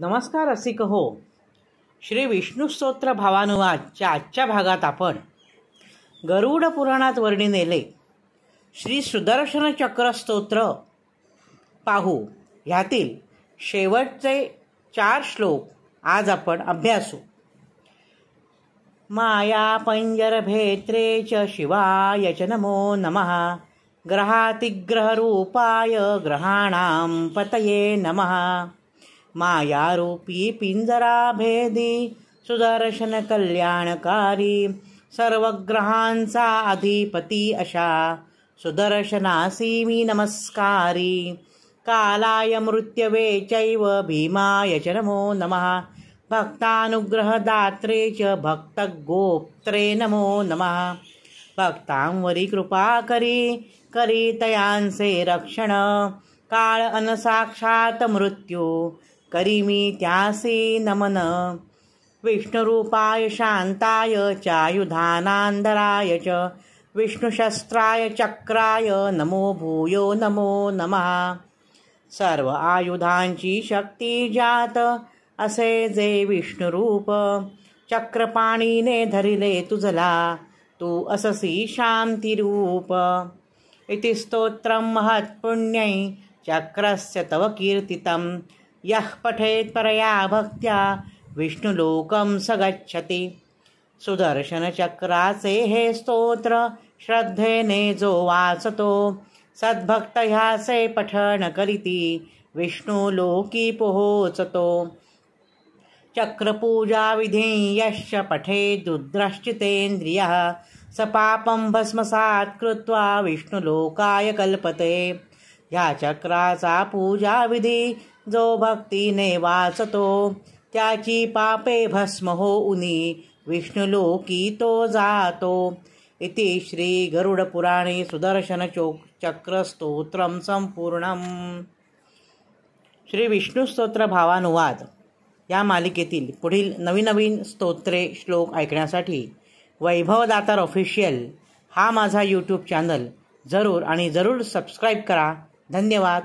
नमस्कार रसिक हो श्री विष्णू स्तोत्र भावानुवादच्या आजच्या भागात आपण गरुड पुराणात वर्णिलेले श्री सुदर्शन चक्र स्तोत्र पाहू. ह्यातील शेवटचे चार श्लोक आज आपण अभ्यासू. माया पंजरभेत्रे च शिवाय च नमो नमः. ग्रहातिग्रहरूपाय ग्रहाणां पतये नमः. मायारूपी पिंजराभेदी सुदर्शन कल्याणकारी सर्वग्रहांचा अधिपती अशा सुदर्शनासी मी नमस्कारी. कालाय मृत्यवे चैव भीमाय च नमो नमः। भक्तानुग्रहदात्रे च भक्तगोप्त्रे नमो नमः। भक्तांवरी कृपा करी करी तयांसे रक्षण। काळ अनसाक्षात मृत्यू। करी मी त्यासी नमन। विष्णुरूपाय शांताय चायुधानांधराय च विष्णुशस्त्राय चक्राय नमो भूयो नमो नमः। सर्व आयुधांची शक्ती जात असे जे विष्णुरूप चक्रपाणीने धरिले तुझला तू अससी शांतिरूप। इति स्तोत्रं महत्पुण्यै चक्रस्य तव कीर्तितं यः पठेत् परया भक्त्या विष्णुलोकं स गच्छति। सुदर्शनचक्राचे हे स्तोत्र श्रद्धेने जो वाचतो सद्भक्त ह्याचे पठण करीती विष्णुलोकी पोहोचतो। चक्रपूजाविधिं यश्च पठेदुद्रश्चितेन्द्रियः स पापं भस्मसात् कृत्वा विष्णुलोकाय कल्पते। ह्या चक्राचा पूजाविधी जो भक्तीने वाचतो त्याची पापे भस्म होऊनी विष्णुलोकी तो जातो. इति श्री गरुडपुराणे सुदर्शनचो चक्रस्तोत्रं संपूर्णम्. श्री विष्णुस्तोत्र भावानुवाद. या मालिकेतील पुढील नवीन नवीन स्तोत्रे श्लोक ऐकण्यासाठी वैभवदातार ऑफिशियल हा माझा यूट्यूब चॅनल जरूर आणि जरूर सबस्क्राईब करा. धन्यवाद.